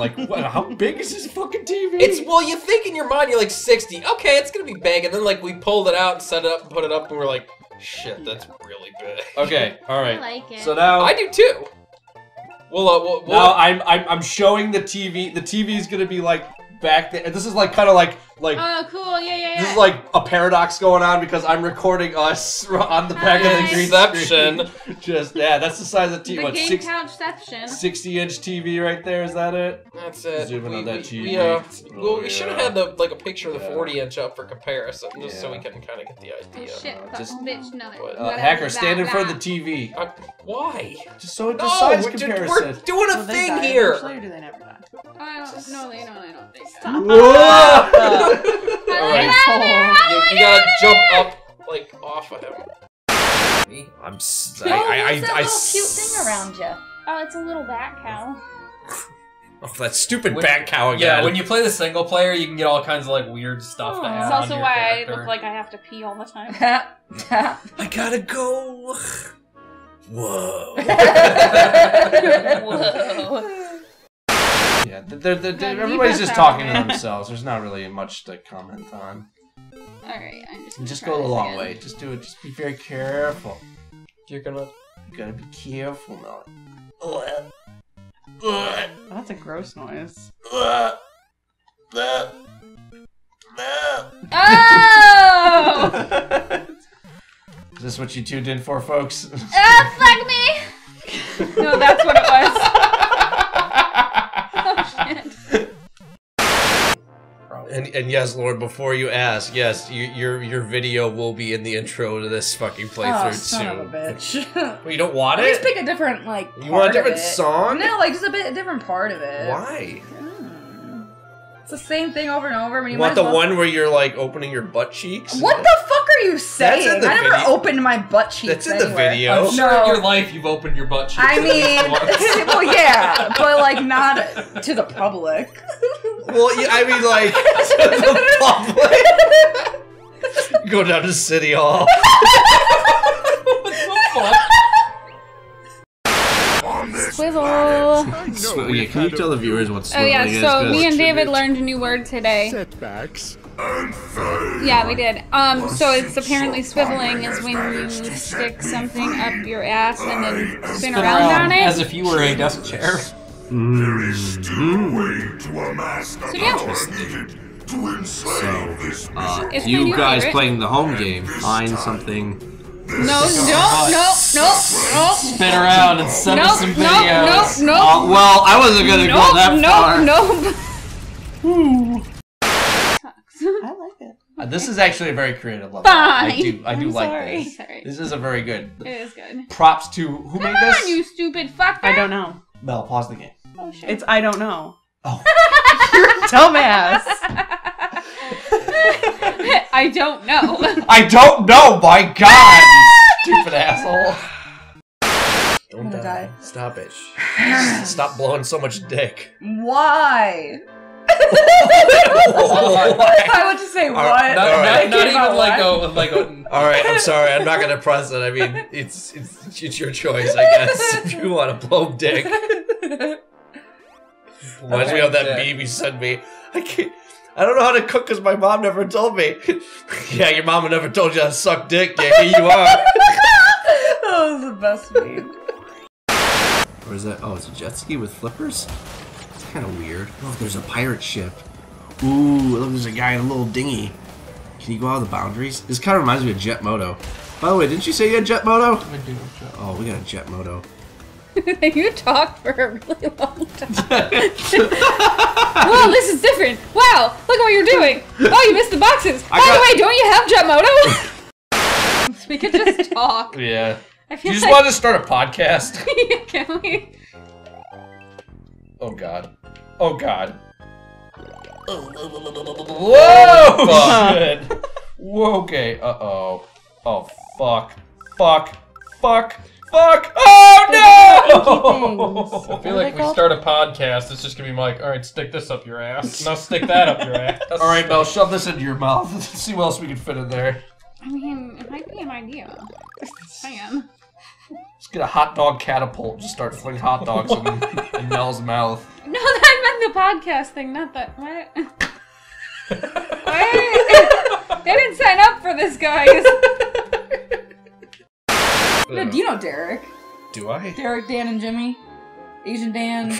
like, what, how big is this fucking TV? It's well, you think in your mind you're like 60. Okay, it's gonna be big, and then like we pulled it out and set it up and put it up, and we're like, shit, that's really big. okay. all right. I like it. So now, I do too. Well, uh, well, now I'm, I'm I'm showing the TV. The TV is gonna be like back there. This is like kind of like like oh, cool. Yeah, yeah, yeah. this is like a paradox going on because I'm recording us on the back of the green Inception. screen. Just yeah, that's the size of the TV. the What game six, couchception. 60 inch TV right there? Is that it? that's it. Zoom in we, on that TV. we, uh, Oh, well, we should have had the like a picture of the Yeah. 40 inch up for comparison, just so we can kind of get the Oh idea. shit, Uh, just- bitch, no. What? Uh, hacker, stand in front of the TV. Uh, why? Just so it No, does size we're, comparison. we're doing a Will they thing die here. eventually, or do they never die? I don't know, they don't, they don't think so. Whoa! Alright. Oh. You, you gotta jump up like off of him. I'm. s- Oh, I, I, what's that I, little cute thing around you? Oh, it's a little bat cow. Oh, that stupid When- bat cow again. Yeah, when you play the single player, you can get all kinds of like weird stuff to Aw. add It's on also your why character. I look like I have to pee all the time. I gotta go. Whoa. Whoa. Yeah, they're, they're, they're, Yeah, everybody's leave just us talking out, to man. themselves. There's not really much to comment on. Alright, I'm just gonna just try go the this long again. way. Just do it. Just be very careful. You're gonna. You gotta be careful now. That's a gross noise. Oh! Is this what you tuned in for, folks? Ah, fuck me! No, that's what it was. Oh shit. And, and yes, Lord, before you ask, yes, you, your your video will be in the intro to this fucking Oh, playthrough son too. of a bitch. Well, you don't want At least it? pick a different like. You want a different song? No, like just a bit a different part of it. Why? Hmm. It's the same thing over and over. I mean, You you want the well- one where you're like opening your butt cheeks? What the fuck are you saying? That's in the I never video. opened my butt cheeks. That's in the video. I'm sure in your life you've opened your butt cheeks. I mean, well, yeah, but like not to the public. Well, yeah, I mean, like to the public. Go down to City Hall. Swivel. yeah, can you tell the viewers what Oh yeah, so me and David learned a new word today. Setbacks. Yeah, we did. Um, so it's apparently swiveling is when you stick something up your ass and then spin, around, on it. as if you were a desk chair. There is still a way to amass the So, power needed to enslave this Uh, It's my you guys favorite. playing the home game, find something. No, no, no, no, no. Spin around and send Nope, us some videos. nope, nope. Uh, well, I wasn't gonna go Nope, that far. nope, nope. I like it. Uh, this is actually a very creative level. Fine. I do, I do I'm like sorry. this. Sorry. This is a very good. It is good. Props to who Come made this? on, you stupid fucker. I don't know. Mel, pause the game. Oh, oh shit. It's I don't know. Oh. You're a dumbass. I don't know. I don't know. My God, you stupid asshole. Don't I'm die. Stop it. Stop blowing so much dick. Why? I would just say what. Not- not- Thinking not about even like a like a. All right, I'm sorry. I'm not gonna press it. I mean, it's it's it's your choice, I guess. If you want to blow dick, reminds me of that meme you sent me. I can't. I don't know how to cook because my mom never told me. yeah, your mama never told you how to suck dick. Yeah, here you are. that was the best meme. Or is that? Oh, it's a jet ski with flippers. It's kind of weird. Oh, there's a pirate ship. Ooh, look, there's a guy in a little dinghy. Can you go out of the boundaries? This kind of reminds me of Jet Moto. By the way, didn't you say you had Jet Moto? I do. Oh, we got a Jet Moto. you talked for a really long time. Whoa, this is different. Wow, look at what you're doing. Oh, you missed the boxes. By got- the way, don't you have Jet Moto? we could just talk. Yeah. I Do feel you just like want to start a podcast? can we? Oh God. Oh God. Whoa! Shit. Whoa, okay. Uh oh. Oh fuck. Fuck. Fuck. Fuck. Oh no! I feel like we start a podcast. It's just gonna be like, all right, stick this up your ass. Now stick that up your ass. All right, Mel, shove this into your mouth. See what else we can fit in there. I mean, it might be an idea. Just saying. Let's get a hot dog catapult. Just start flinging hot dogs in, in Mel's mouth. No, that meant the podcast thing, not that. What? What? they didn't sign up for this, guys. No, do you know Derek? Do I? Derek, Dan, and Jimmy. Asian Dan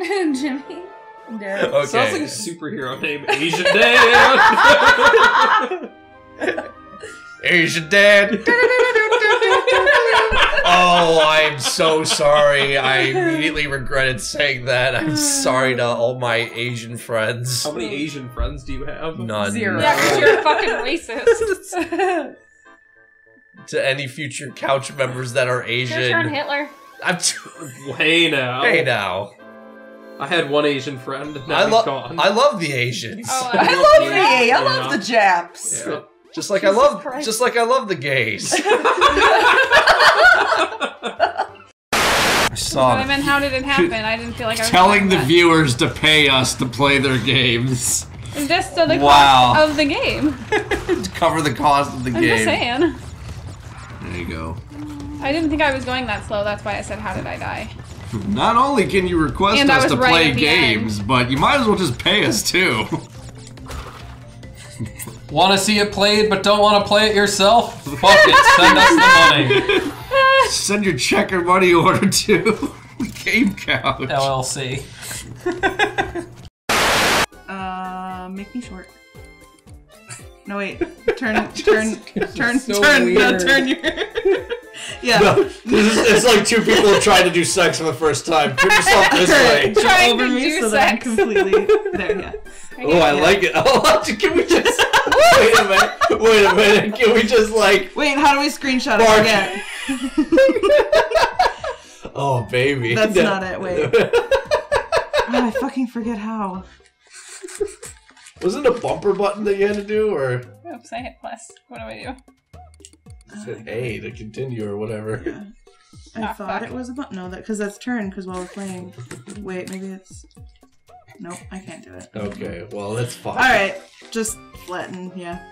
and Jimmy. And Derek. Okay. Sounds like a superhero name, Asian Dan. Asian dad. oh, I'm so sorry. I immediately regretted saying that. I'm sorry to all my Asian friends. How many Asian friends do you have? None. Zero. yeah, because you're a fucking racist. To any future couch members that are Asian. turn, Asian. Hitler. I'm t- Hey now. hey now. I had one Asian friend. Now I he's love gone. I love the Asians. Oh, I uh, love the Yeah. I love the Japs. Yeah. Just like I love Christ. just like I love the gays. I saw I mean, how did it happen? I didn't feel like I was Telling the doing viewers to pay us to play their games. Just so the Wow. cost of the game. to cover the cost of the I'm game. just saying. There you go. I didn't think I was going that slow. That's why I said, "How did I die?" Not only can you request And us to right play at the games, but you might as well just pay us too. Want to see it played, but don't want to play it yourself? Fuck it, send us the money. Send your check or money order to Game Couch. LLC. Uh, make me short. No wait, turn, turn, turn, so turn, no, turn your. yeah. it's like two people trying to do sex for the first time. Put yourself this way. Turn Trying over to me do so that I'm sex. completely there. Yeah. Oh, I like it. Oh, can we just wait a minute? Wait a minute. Can we just like? Wait, how do we screenshot it? Again? Oh, baby. That's not it, wait. Oh, I fucking forget how. Wasn't it a bumper button that you had to do, or Oops, I hit plus. What do I do? said A to continue or whatever? I Ah, thought fuck. it was a button. No, that because that's turn. Because while we're playing. Wait, maybe it's. Nope, I can't do it. Okay, well that's fine. All right, just flatten. Yeah.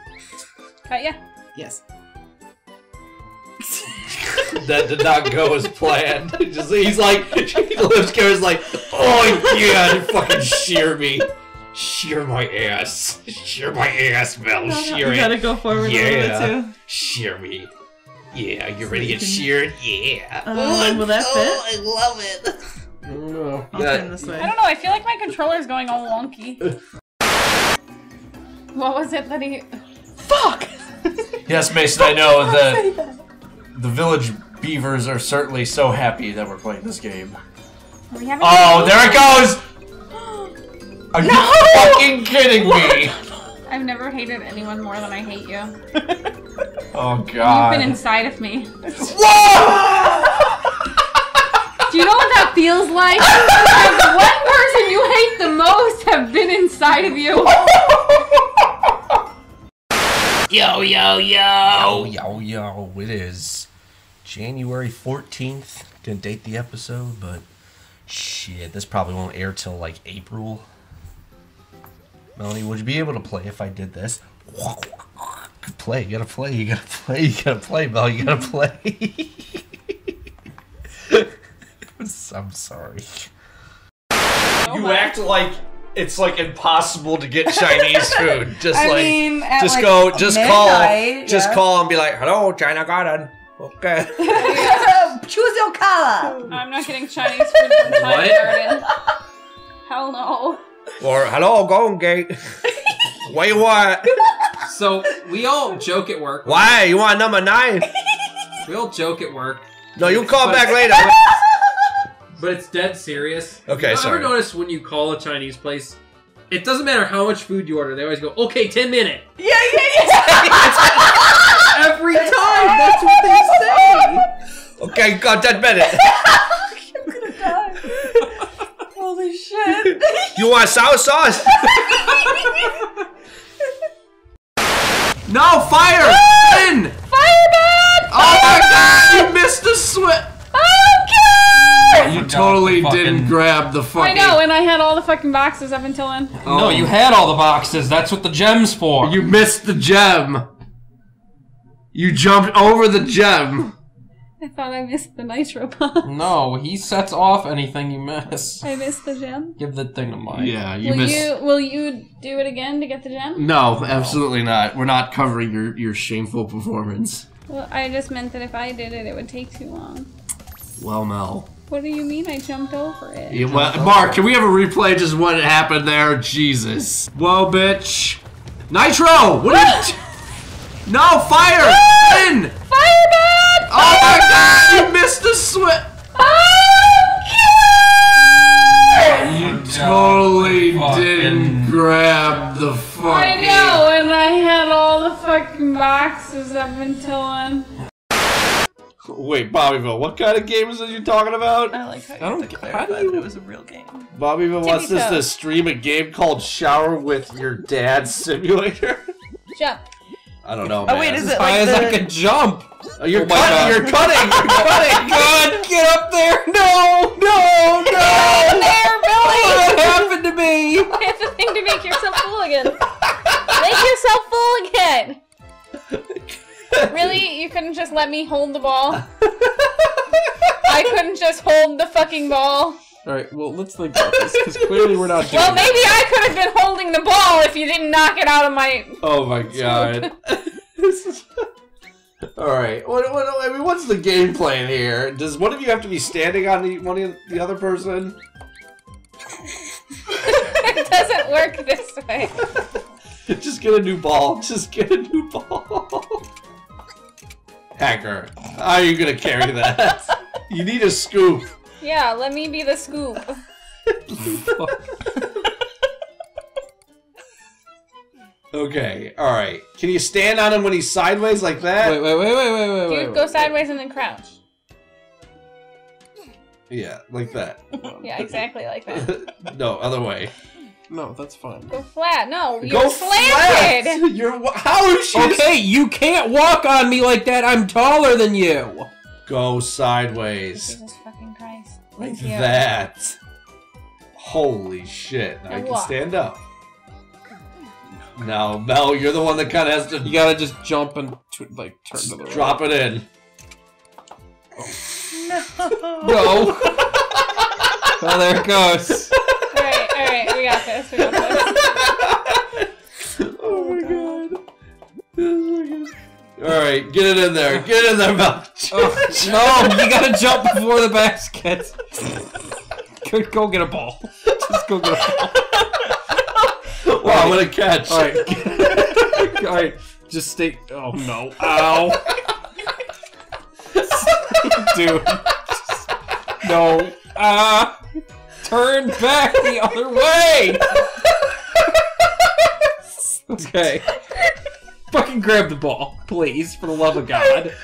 Cut ya. Yes. That did not go as planned. Just, he's like, he lifts Kara's like, oh yeah, you fucking shear me. Shear my ass. Shear my ass, Mel. Shear you it. gotta go forward a Yeah. little bit too. Shear me. Yeah, you ready to you get sheared? Yeah. Uh, will that fit? I love it. Oh, I'll turn this way. I don't know. I feel like my controller's going all wonky. what was it that he? Fuck. Yes, Mason, I know that the village beavers are certainly so happy that we're playing this game. We. Oh, there it goes! Are you fucking kidding me? I've never hated anyone more than I hate you. Oh god. You've been inside of me. Whoa! Do you know what that feels like? Have the one person you hate the most have been inside of you. Yo, yo, yo! Yo, yo, yo. it is January 14th. Didn't date the episode, but shit, this probably won't air till like April. Melanie, would you be able to play if I did this? Play, you gotta play, you gotta play, you gotta play, Mel, you gotta play. I'm sorry. You act like it's like impossible to get Chinese food. Just I like mean, at just like go just call midnight, just call and be like, "Hello, China Garden." Okay. Choose your color. I'm not getting Chinese food from China What? Garden. Hell no. Or "Hello, Golden Gate." what you want? So we all joke at work. Why? You want number 9? We all joke at work, No, you call But- back later. but it's dead serious. Okay, you sorry. ever notice when you call a Chinese place, it doesn't matter how much food you order, they always go, "Okay, ten minute." Yeah, yeah, yeah. Every time, that's what they say. okay, got that minute. Holy shit. You want sour sauce? No, fire! In! Firebird! Oh my god! You missed the switch! Okay! You totally fucking- didn't grab the fucking. I know, and I had all the fucking boxes up until then. Oh, No, you had all the boxes. That's what the gem's for. You missed the gem. You jumped over the gem. I thought I missed the nitro bomb. No, he sets off anything you miss. I missed the gem. Give the thing to Mike. Yeah, you will missed. you will you do it again to get the gem? No, absolutely not. We're not covering your, your shameful performance. Well, I just meant that if I did it, it would take too long. Well, Mel. What do you mean I jumped over it? Yeah, well, Mark, can we have a replay just what happened there? Jesus. Whoa, bitch. Nitro! What are you... no, fire! In! Fireball! Oh my god! You missed the switch! You totally didn't grab the fucking... I know, and I had all the fucking boxes up until then. Wait, Bobbyville, what kind of games are you're talking about? I like how you I don't have how do you- that it was a real game. Bobbyville wants us to stream a game called Shower with Your Dad's Simulator? Jump. I don't know, Oh wait, is As it high like as the... I could jump. Oh, you're Oh my cutting, God. you're cutting, you're oh cutting! God, get up there! No, no, no! There, Billy! What happened to me? I have the thing to make yourself full again. Make yourself full again. Really? You couldn't just let me hold the ball? I couldn't just hold the fucking ball. All right, well, let's think about this because clearly we're not doing. Well, that. maybe I could have been holding the ball if you didn't knock it out of my. Oh my god. Is- Alright, what, what, I mean, what's the game plan here? Does one of you have to be standing on the, one of the other person? it doesn't work this way. Just get a new ball. Just get a new ball. Hacker, how are you gonna carry that? you need a scoop. Yeah, let me be the scoop. Okay, alright. Can you stand on him when he's sideways like that? Wait, wait, wait, wait, wait, wait, wait. Dude, go sideways and then crouch. Yeah, like that. Yeah, exactly like that. no, other way. No, that's fine. Go flat. No, you're Go slanted. flat! You're how is she? Okay, you can't walk on me like that. I'm taller than you. Go sideways. Jesus fucking Christ. Like you. that. Holy shit. Now Now I can walk. stand up. Now, Mel, you're the one that kind of has to You gotta just jump and t- like turn to the right. drop it in. Oh. No. oh, there it goes. Alright, alright, we got this. We got this. Oh my god. Alright, get it in there. Get it in there, Mel. Oh, no, you gotta jump before the basket. Go, go get a ball. Just go get a ball. Wow, I'm gonna catch. All right. All right. Just stay. Oh no! Ow! Dude. No. Ah! turn back the other way. okay. Fucking grab the ball, please, for the love of God.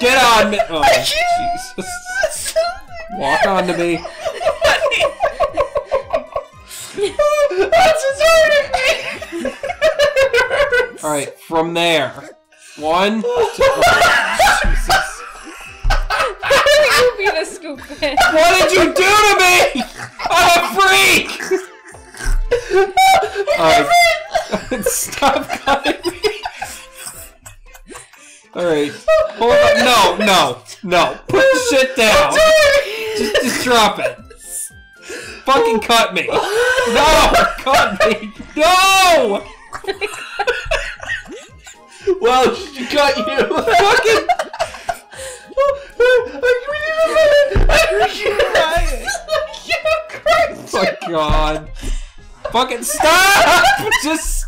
Get on me. Oh, Jesus. Walk onto me. All right, from there. One. Two, oh, Jesus. you be the scoop then. What did you do to me? I'm a freak! Alright. Stop cutting me. Alright. Hold on. No, no, no. Put the shit down. Just, just drop it. Fucking cut me. No! Cut me. No! Well, she cut you. Fucking. Oh my god. Fucking stop! Just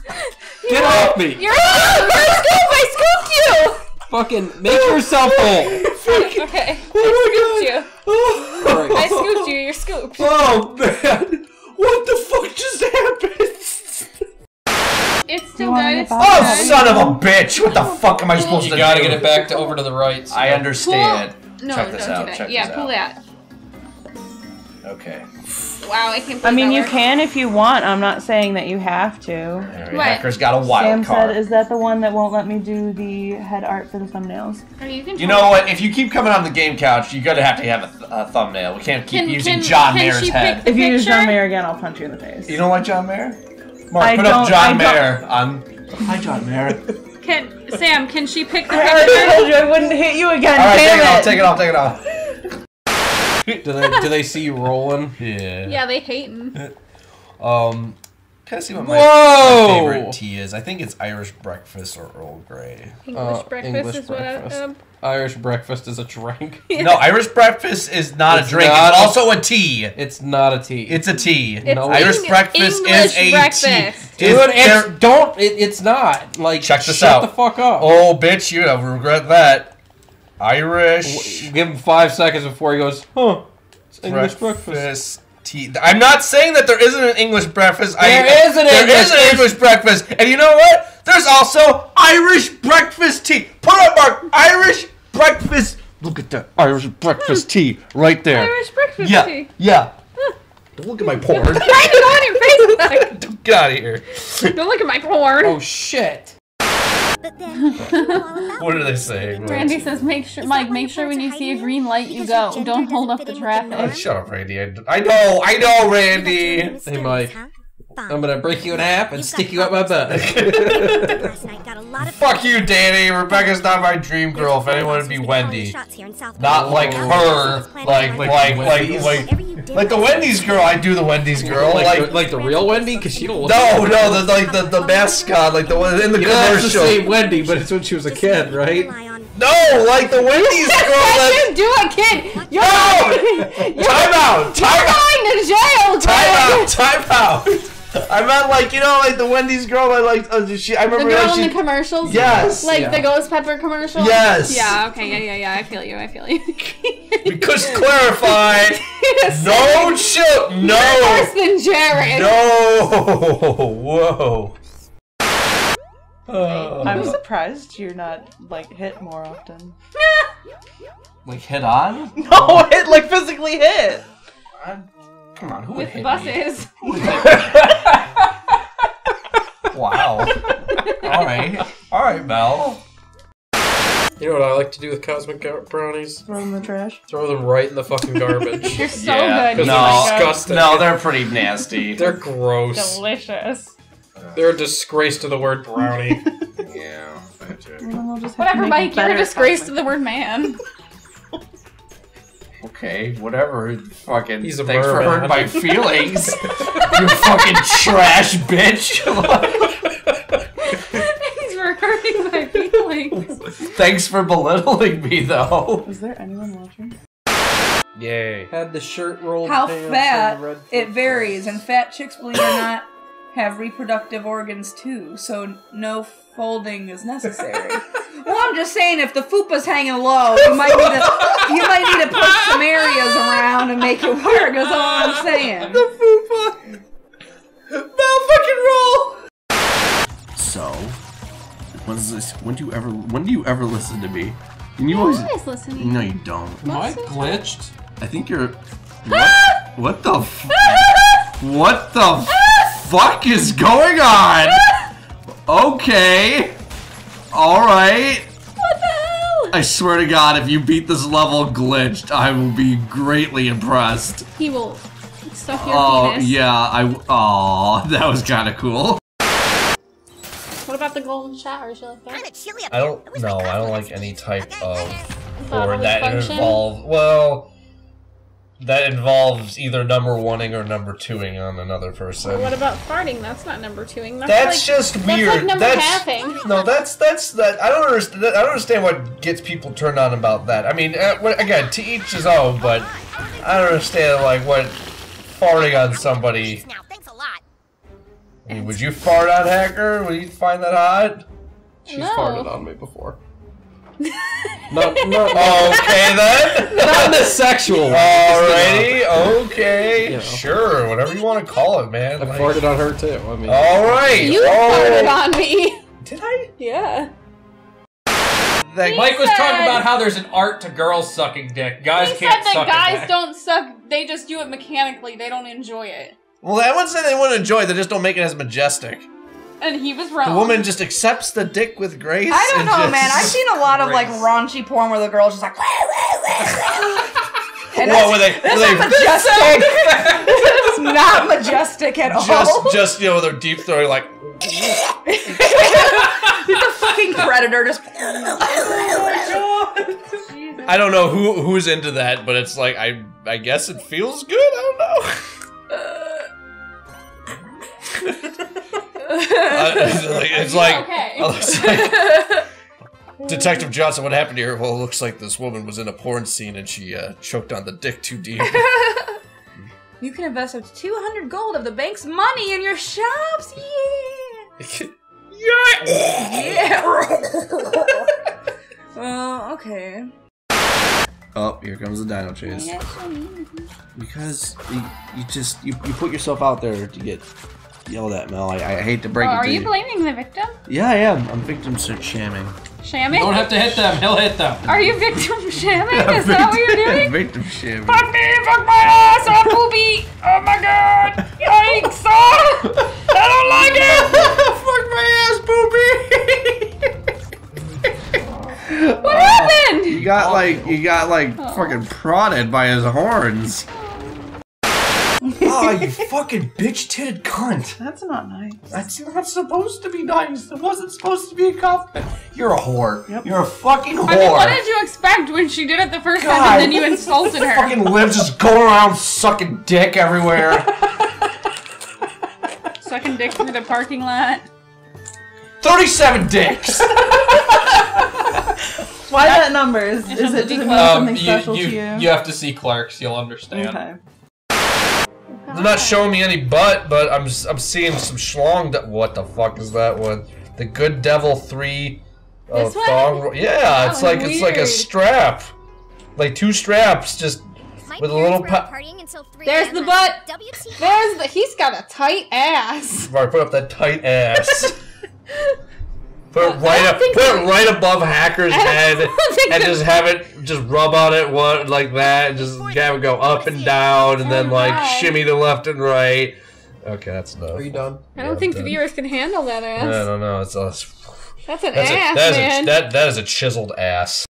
get off me. You're you're a scoop. I scooped you. Fucking make yourself whole. Okay. I oh scooped you. Alright. I scooped you. You're scooped. Oh man, what the fuck just happened? It's still wanna good. It's Oh, good. son of a bitch! What the fuck am I supposed You to gotta get it back to over to the right. so- I understand. No, Check this don't out. that. Check yeah, this pull out. that. Okay. Wow, I can't. I mean, believe you that can if you want. I'm not saying that you have to. Alright, What? Hacker's got a wild Sam card. said, "Is that the one that won't let me do the head art for the thumbnails?" works. Are you, You know what? If you keep coming on the game couch, you're gonna have to have a, th- a thumbnail. We can't keep Can- using can- John can Mayer's head. pick- If you use John Mayer again, I'll punch you in the face. You don't like John Mayer? Mark, I put up don't- John I don't- Mayer on. Hi, John Mayer. Can Sam, can she pick the I already picture? told you I wouldn't hit you again. All right, take Damn it off. it. Take it off. Take it off. Do they do they see you rolling? Yeah. Yeah, they hate hating. Um. Can I see what my, my favorite tea is? I think it's Irish breakfast or Earl Grey. English Uh, breakfast English is what I. breakfast. Um, Irish breakfast is a drink. No, Irish breakfast is not It's a drink. not it's a- also a tea. It's not a tea. It's a tea. It's No. Irish Eng- breakfast English is a breakfast. tea. Dude, Is it's, don't. It, it's not. Like, Check this shut out. the fuck up. Oh, bitch, you will regret that. Irish Give him five seconds before he goes, huh? It's English breakfast. breakfast tea. I'm not saying that there isn't an English breakfast. There I, is an there English- is an English breakfast, and you know what? There's also Irish breakfast tea. Put up, Mark. Irish breakfast. Look at that Irish breakfast hmm. tea right there. Irish breakfast yeah, tea. yeah. Don't look at my porn. Trying to go on your Facebook. Get out of here. Don't look at my porn. Oh shit! But then, What are they saying? Randy says, "Make sure, Mike. Make sure when you see a green light, you go. Don't hold up the Oh, traffic." shut up, Randy. I, I know, I know, Randy. Hey, Mike. I'm gonna break you in half and stick you up my butt. Last night got a lot of Fuck you, Danny. Rebecca's not my dream girl. If anyone would be Wendy. Not Not like her, like, like, like, like, like the Wendy's girl. I do the Wendy's girl. like, Like, the, like the real Wendy, because she don't look. no, no, the like the, the mascot, like the one in the You know, that's the same Wendy, but it's when she was a kid, right? No, like the Wendy's girl. That, you do a kid. You're no, time out, time out, going to jail. time out, time out. I meant like you know, like the Wendy's girl. I like uh, she. I remember The remember girl like, in the commercials. Yes. Like Yeah. the ghost pepper commercial. Yes. Yeah. Okay. Yeah. Yeah. Yeah. I feel you. I feel you. Because clarify. no chill. Worse No. than Jared. No. Whoa. Uh, I'm surprised you're not like hit more often. Like hit on? No, hit like physically hit. Come on, who would With hit me? buses. wow. All right. All right, Mel. You know what I like to do with cosmic gar- brownies? Throw them in the trash. Throw them right in the fucking garbage. You're so Yeah, good. no. My God. disgusting. No, they're pretty nasty. They're gross. Delicious. They're a disgrace to the word brownie. yeah. Well, then we'll just have to Whatever, Mike. You're a better disgrace to the word man. Okay, whatever. Fucking. He's a thanks for merman. hurting my feelings. you fucking trash bitch. Thanks for hurting my feelings. thanks for belittling me, though. Is there anyone watching? Yay. Had the shirt rolled How pants and fat? the red It flip-flops. varies, and fat chicks, believe it or not, have reproductive organs too, so no folding is necessary. well, I'm just saying, if the fupa's hanging low, you might need to you might need to push some areas around and make it work. That's all I'm saying. The fupa. Mel fucking roll. So, when's this? When do you ever? When do you ever listen to me? And you always. Always listening. No, you don't. Am I glitched? I think you're. What? what the? F- what the fuck is going on? Okay. All right. What the hell? I swear to God, if you beat this level glitched, I will be greatly impressed. He will suck your Oh penis. yeah, I. Oh, that was kind of cool. What about the golden shower? Is she like that? I don't. No, I don't like any type of or that function? involve. Well, that involves either number oneing or number twoing on another person. What about farting? That's not number twoing. That's, That's like, just that's weird. like number That's halving. no. That's that's that. I don't understand. I don't understand what gets people turned on about that. I mean, uh, what- again, to each his own. But I don't understand like what farting on somebody. Now, thanks a lot. I mean, would you fart on Hacker? Would you find that hot? She's No. farted on me before. not, not, Okay then. not in the sexual. way, Alrighty. Okay. You know. Sure. Whatever you want to call it, man. I Like- farted on her too. I mean, All right. You oh. farted on me. Did I? Yeah. That, Mike was talking about how there's an art to girls sucking dick. Guys He can't suck. He said that suck it guys don't suck. They just do it mechanically. They don't enjoy it. well, I wouldn't say they wouldn't enjoy it. They just don't make it as majestic. And he was wrong. The woman just accepts the dick with grace. I don't know, man. I've seen a lot of like raunchy porn where the girl's just like. and What were they? Were they not majestic. it's not majestic at all. just, just you know, they're deep throwing like. the fucking predator just. I don't know who who's into that, but it's like I I guess it feels good. I don't know. Uh, it's like, it's like, okay. like, Detective Johnson, what happened here? Well, it looks like this woman was in a porn scene and she uh, choked on the dick too deep. You can invest up to 200 gold of the bank's money in your shops. Yeah. Yeah. well, okay. Oh, here comes the dino chase. Because you, you just you, you put yourself out there to get yelled at, Mel. I, I hate to break Oh, it are to you you. blaming the victim? yeah, I am. I'm victim s- shamming. Shamming? Don't have to hit them. He'll hit them. Are you victim shamming? Is that what you're doing? victim shamming. Fuck me, fuck my ass, oh poopy! Oh my god! Yikes! Oh, I don't like it! Fuck my ass, poopy! What happened? You got like you got like oh. fucking prodded by his horns. Oh. Oh, you fucking bitch-titted cunt! That's not nice. That's not supposed to be nice. It wasn't supposed to be a compliment. You're a whore. Yep. You're a fucking whore. I mean, what did you expect when she did it the first time and then you insulted her? fucking lives just going around sucking dick everywhere. Sucking dick through the parking lot. 37 dicks! Why that number? Is, is it a it mean decline. Um, something you, special you, to you? you have to see Clerks. You'll understand. Okay. They're not showing me any butt, but I'm s- I'm seeing some schlong. De- what the fuck is that one? The Good Devil Three. Uh, This one? thong. Yeah, it's like was it's like a strap, like two straps, just My With a little pa- partying until 3 There's the butt. night. WTF. There's the. He's got a tight ass. Right, put up that tight ass. put it right up, put it right above Hacker's head, and just have it just rub on it one like that, and just have it go up and down, and then like Alright. shimmy to left and right. Okay, that's enough. Are you done? I don't think the viewers can handle that ass. I don't know. It's us. That's an that's ass, a, that is man. a that that is a chiseled ass.